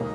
you